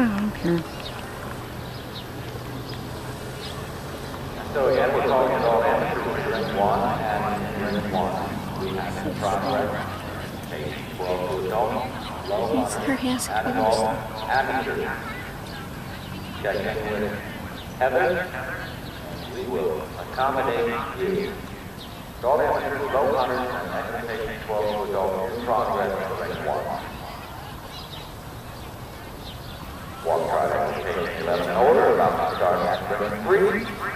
I'm here. So again, we're all amateurs for one and one. We have in progress. Age 12 to adult, low It's her hands and and adult amateur. Check in with Heather. We will accommodate you. Adult amateurs, low hunters, and equitation 12 to adult in progress. 7 hour, about to start at 3.